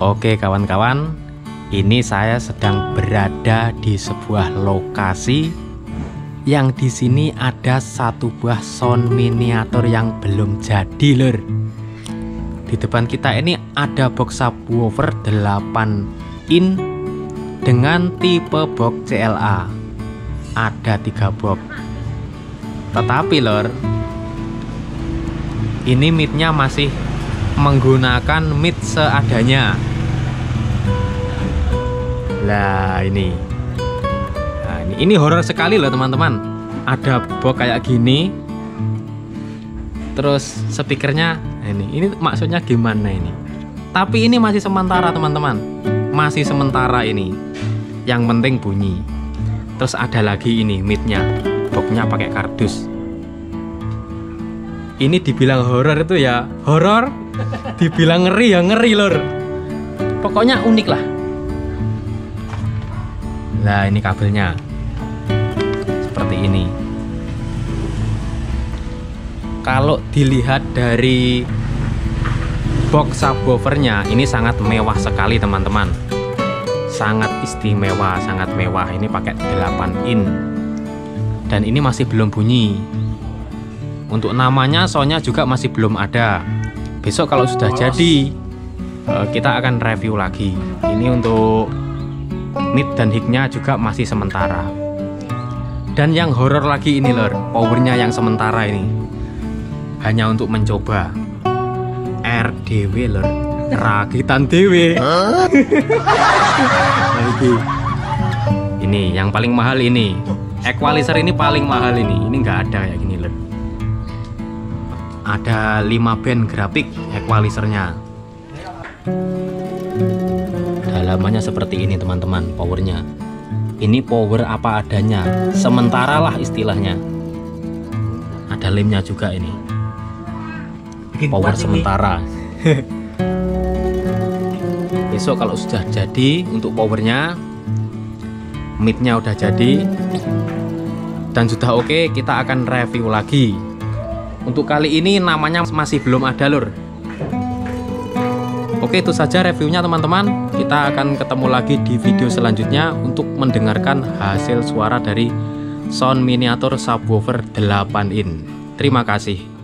Oke kawan-kawan, ini saya sedang berada di sebuah lokasi yang di sini ada satu buah sound miniatur yang belum jadi lur. Di depan kita ini ada box subwoofer 8 in dengan tipe box CLA. Ada tiga box. Tetapi lor, ini midnya masih menggunakan mid seadanya lah ini. Nah, ini, ini horor sekali loh teman-teman. Ada box kayak gini. Terus speakernya nah ini ini maksudnya gimana ini? Tapi ini masih sementara teman-teman. Masih sementara ini. Yang penting bunyi. Terus ada lagi ini midnya boxnya pakai kardus. Ini dibilang horor itu ya horor. Dibilang ngeri ya ngeri lor pokoknya unik lah nah ini kabelnya. Seperti ini. Kalau dilihat dari box subwoofernya ini sangat mewah sekali teman-teman. Sangat istimewa sangat mewah. Ini pakai 8 in. Dan ini masih belum bunyi. Untuk namanya soalnya juga masih belum ada. Besok kalau sudah jadi eh, kita akan review lagi. Ini untuk mid dan hignya juga masih sementara. Dan yang horor lagi ini lor powernya yang sementara ini. Hanya untuk mencoba. RDW lor rakitan dewe ini yang paling mahal ini. Equalizer ini paling mahal ini. Ini enggak ada ya gini lor ada 5 band grafik equalizernya dalamannya seperti ini teman-teman powernya. Ini power apa adanya sementara lah istilahnya. Ada lemnya juga ini. Power sementara. Besok kalau sudah jadi untuk powernya midnya udah jadi dan sudah oke kita akan review lagi. Untuk kali ini namanya masih belum ada lur Oke itu saja reviewnya teman-teman. Kita akan ketemu lagi di video selanjutnya Untuk mendengarkan hasil suara dari sound miniatur subwoofer 8 in. Terima kasih